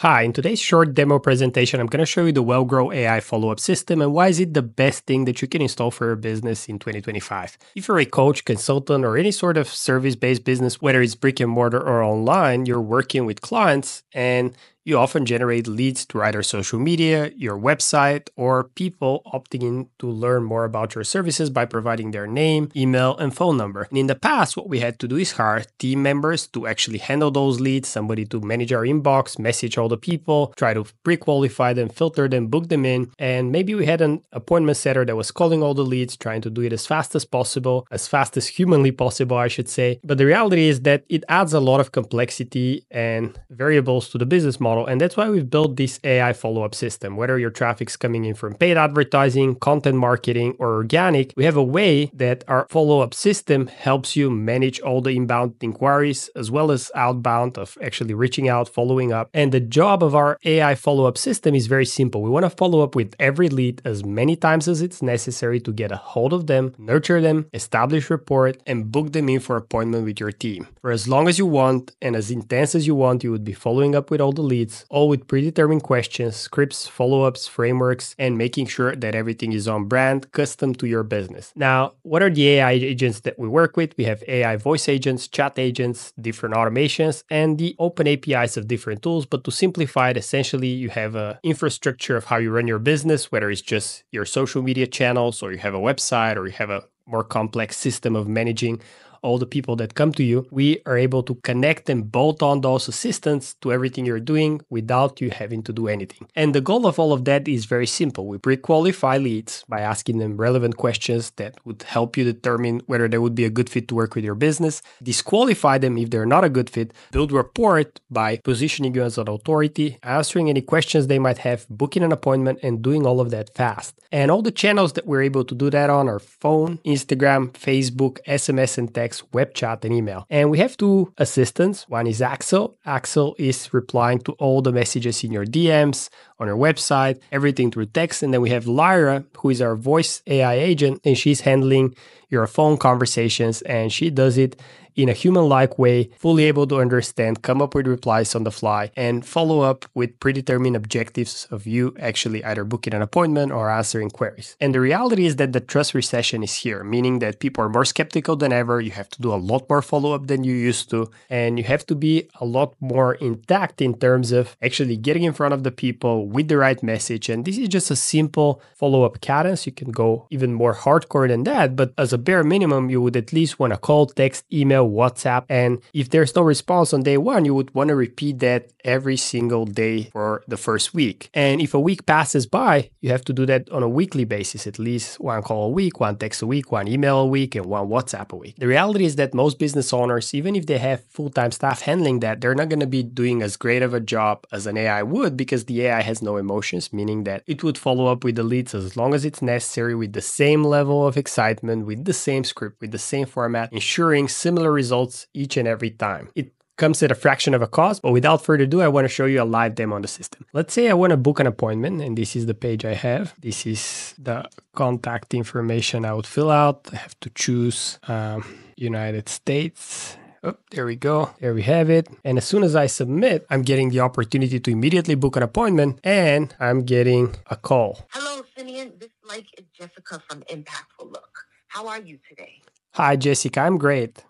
Hi, in today's short demo presentation, I'm going to show you the WellGrow AI follow-up system and why is it the best thing that you can install for your business in 2025. If you're a coach, consultant, or any sort of service-based business, whether it's brick and mortar or online, you're working with clients and you often generate leads through either social media, your website, or people opting in to learn more about your services by providing their name, email, and phone number. And in the past, what we had to do is hire team members to actually handle those leads, somebody to manage our inbox, message all the people, try to pre qualify them, filter them, book them in. And maybe we had an appointment setter that was calling all the leads, trying to do it as fast as possible, as fast as humanly possible, I should say. But the reality is that it adds a lot of complexity and variables to the business model model. And that's why we've built this AI follow up system. Whether your traffic's coming in from paid advertising, content marketing, or organic, we have a way that our follow up system helps you manage all the inbound inquiries as well as outbound of actually reaching out, following up. And the job of our AI follow up system is very simple. We want to follow up with every lead as many times as it's necessary to get a hold of them, nurture them, establish rapport, and book them in for appointment with your team. For as long as you want and as intense as you want, you would be following up with all the leads all with predetermined questions, scripts, follow ups, frameworks, and making sure that everything is on brand, custom to your business. Now, what are the AI agents that we work with? We have AI voice agents, chat agents, different automations, and the open APIs of different tools. But to simplify it, essentially, you have a infrastructure of how you run your business, whether it's just your social media channels, or you have a website, or you have a more complex system of managing all the people that come to you, we are able to connect and bolt on those assistants to everything you're doing without you having to do anything. And the goal of all of that is very simple. We pre qualify leads by asking them relevant questions that would help you determine whether they would be a good fit to work with your business, disqualify them if they're not a good fit, build rapport by positioning you as an authority, answering any questions they might have, booking an appointment, and doing all of that fast. And all the channels that we're able to do that on are phone, Instagram, Facebook, SMS, and text text, web chat, and email. And we have two assistants. One is Axel. Axel is replying to all the messages in your DMs, on your website, everything through text. And then we have Lyra, who is our voice AI agent, and she's handling your phone conversations and she does it in a human like way, fully able to understand, come up with replies on the fly, and follow up with predetermined objectives of you actually either booking an appointment or answering queries. And the reality is that the trust recession is here, meaning that people are more skeptical than ever. You have to do a lot more follow up than you used to, and you have to be a lot more intact in terms of actually getting in front of the people with the right message. And this is just a simple follow up cadence. You can go even more hardcore than that, but as a bare minimum, you would at least want to call, text, email, email, WhatsApp. And if there's no response on day one, you would want to repeat that every single day for the first week. And if a week passes by, you have to do that on a weekly basis, at least one call a week, one text a week, one email a week, and one WhatsApp a week. The reality is that most business owners, even if they have full time staff handling that, they're not going to be doing as great of a job as an AI would because the AI has no emotions, meaning that it would follow up with the leads as long as it's necessary with the same level of excitement, with the same script, with the same format, ensuring similar similar results each and every time. It comes at a fraction of a cost, but without further ado, I want to show you a live demo on the system. Let's say I want to book an appointment, and this is the page I have. This is the contact information I would fill out. I have to choose um, United States. Oh, there we go. There we have it. And as soon as I submit, I'm getting the opportunity to immediately book an appointment and I'm getting a call. Hello, Simeon. This is like Jessica from Impactful Look. How are you today? Hi, Jessica. I'm great.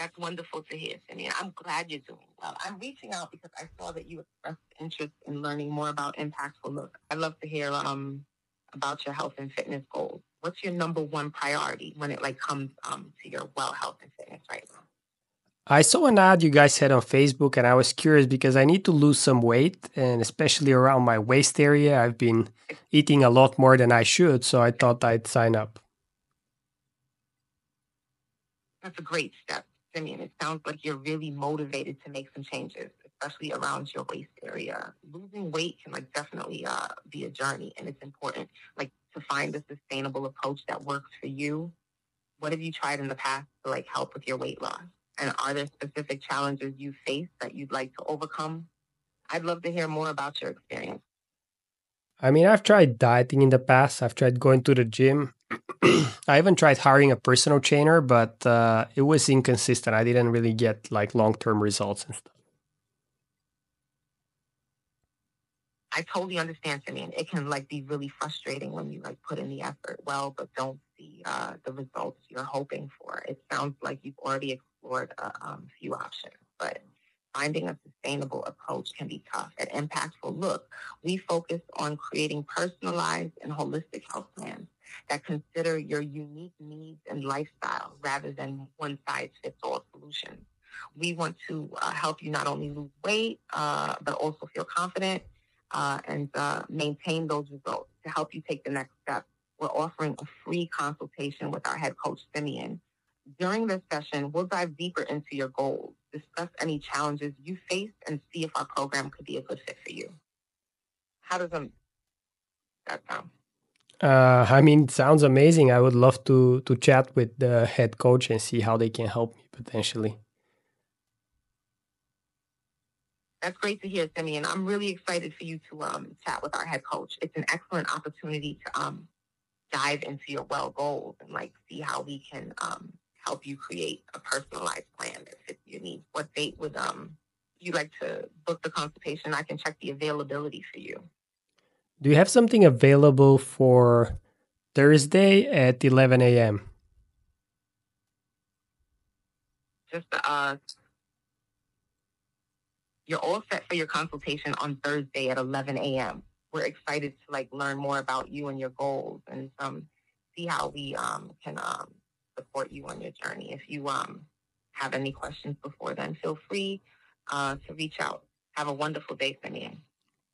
That's wonderful to hear, Simeon. I'm glad you're doing well. I'm reaching out because I saw that you expressed interest in learning more about Impactful Look. I'd love to hear um, about your health and fitness goals. What's your number one priority when it like comes um, to your well health and fitness right now? I saw an ad you guys had on Facebook and I was curious because I need to lose some weight and especially around my waist area. I've been eating a lot more than I should, so I thought I'd sign up. That's a great step. Simeon, it sounds like you're really motivated to make some changes, especially around your waist area. Losing weight can like definitely uh, be a journey, and it's important like to find a sustainable approach that works for you. What have you tried in the past to like help with your weight loss? And are there specific challenges you face that you'd like to overcome? I'd love to hear more about your experience. I mean, I've tried dieting in the past. I've tried going to the gym. I even tried hiring a personal trainer, but uh, it was inconsistent. I didn't really get like long term results and stuff. I totally understand, Simeon. It can like be really frustrating when you like put in the effort well, but don't see uh, the results you're hoping for. It sounds like you've already explored a um, few options, but finding a sustainable approach can be tough. At Impactful Look, we focus on creating personalized and holistic health plans that consider your unique needs and lifestyle rather than one size fits all solutions. We want to uh, help you not only lose weight, uh, but also feel confident uh, and uh, maintain those results. To help you take the next step, we're offering a free consultation with our head coach, Simeon. During this session, we'll dive deeper into your goals, discuss any challenges you face, and see if our program could be a good fit for you. How does that sound? Uh, I mean, sounds amazing. I would love to to chat with the head coach and see how they can help me potentially. That's great to hear, Simeon. I'm really excited for you to um, chat with our head coach. It's an excellent opportunity to um, dive into your well goals and like see how we can um, help you create a personalized plan that fits your needs. What date would um you like to book the consultation? I can check the availability for you. Do you have something available for Thursday at 11 a.m.? Just uh, you're all set for your consultation on Thursday at 11 a.m. We're excited to like learn more about you and your goals and um, see how we um, can um, support you on your journey. If you um, have any questions before then, feel free uh, to reach out. Have a wonderful day, Simeon.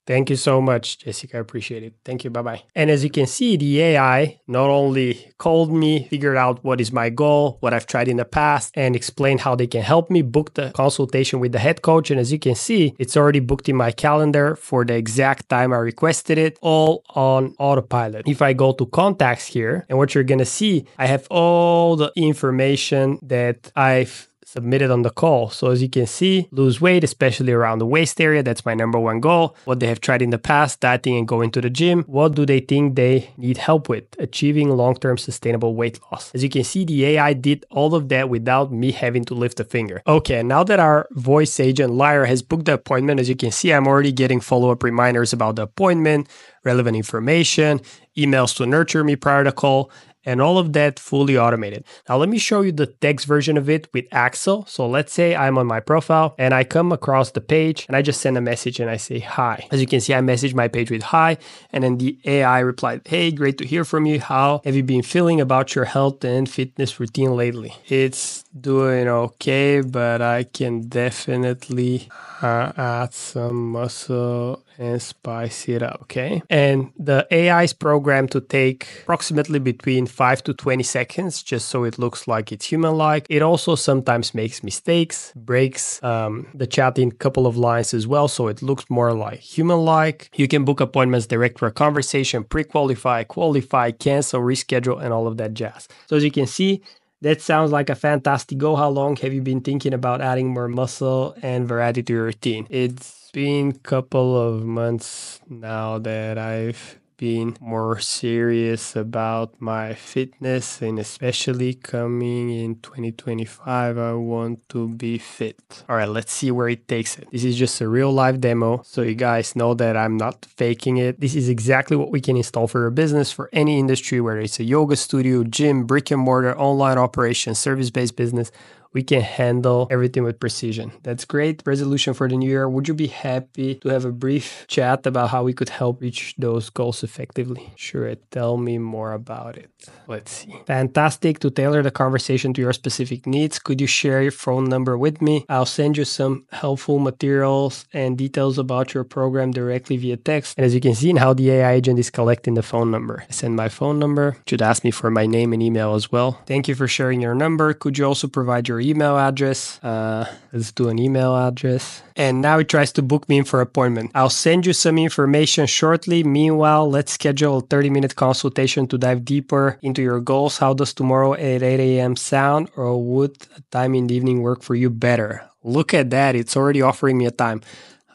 Thank you so much, Jessica. I appreciate it. Thank you. Bye bye. And as you can see, the AI not only called me, figured out what is my goal, what I've tried in the past, and explained how they can help me book the consultation with the head coach. And as you can see, it's already booked in my calendar for the exact time I requested it, all on autopilot. If I go to contacts here, and what you're going to see, I have all the information that I've submitted on the call. So as you can see, lose weight, especially around the waist area. That's my number one goal. What they have tried in the past, dieting and going to the gym. What do they think they need help with? Achieving long-term sustainable weight loss. As you can see, the AI did all of that without me having to lift a finger. Okay, now that our voice agent Lyra has booked the appointment, as you can see, I'm already getting follow-up reminders about the appointment, relevant information, emails to nurture me prior to call, and all of that fully automated. Now let me show you the text version of it with Axel. So let's say I'm on my profile and I come across the page and I just send a message and I say hi. As you can see, I message my page with hi and then the AI replied, hey, great to hear from you. How have you been feeling about your health and fitness routine lately? It's doing okay, but I can definitely uh, add some muscle and spice it up, okay? And the AI is programmed to take approximately between 5 to 20 seconds just so it looks like it's human-like. It also sometimes makes mistakes, breaks um, the chat in a couple of lines as well so it looks more like human-like. You can book appointments direct for a conversation, pre-qualify, qualify, cancel, reschedule, and all of that jazz. So as you can see, that sounds like a fantastic goal. How long have you been thinking about adding more muscle and variety to your routine? It's been couple of months now that I've been more serious about my fitness and especially coming in 2025 I want to be fit. All right, let's see where it takes it. This is just a real live demo so you guys know that I'm not faking it. This is exactly what we can install for your business for any industry whether it's a yoga studio, gym, brick and mortar, online operation, service-based business we can handle everything with precision. That's great. Resolution for the new year. Would you be happy to have a brief chat about how we could help reach those goals effectively? Sure, tell me more about it. Let's see. Fantastic. To tailor the conversation to your specific needs, could you share your phone number with me? I'll send you some helpful materials and details about your program directly via text. And as you can see now, the AI agent is collecting the phone number. I send my phone number. Should ask me for my name and email as well. Thank you for sharing your number. Could you also provide your email address. Uh, let's do an email address. And now he tries to book me in for appointment. I'll send you some information shortly. Meanwhile, let's schedule a 30 minute consultation to dive deeper into your goals. How does tomorrow at 8 a.m. sound, or would a time in the evening work for you better? Look at that. It's already offering me a time.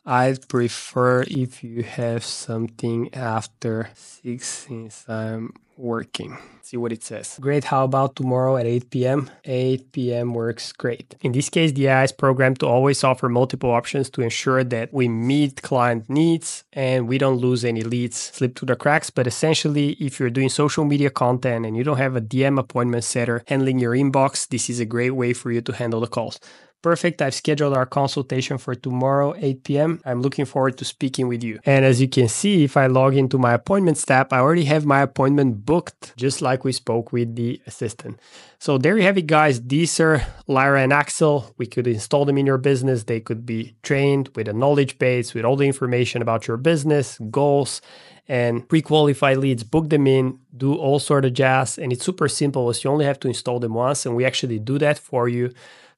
I'd prefer if you have something after 6 since I'm working. See what it says. Great. How about tomorrow at 8 p.m.? 8 p.m. works great. In this case, the AI is programmed to always offer multiple options to ensure that we meet client needs and we don't lose any leads slip through the cracks. But essentially, if you're doing social media content and you don't have a DM appointment setter handling your inbox, this is a great way for you to handle the calls. Perfect. I've scheduled our consultation for tomorrow, 8 p.m. I'm looking forward to speaking with you. And as you can see, if I log into my appointments tab, I already have my appointment booked, just like we spoke with the assistant. So there you have it, guys. These are Lyra and Axel. We could install them in your business. They could be trained with a knowledge base, with all the information about your business, goals, and pre-qualified leads book them in do all sort of jazz and it's super simple as you only have to install them once and we actually do that for you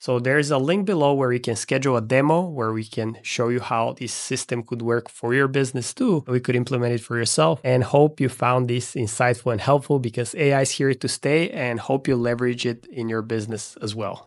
so there's a link below where you can schedule a demo where we can show you how this system could work for your business too. We could implement it for yourself and hope you found this insightful and helpful because AI is here to stay and hope you leverage it in your business as well.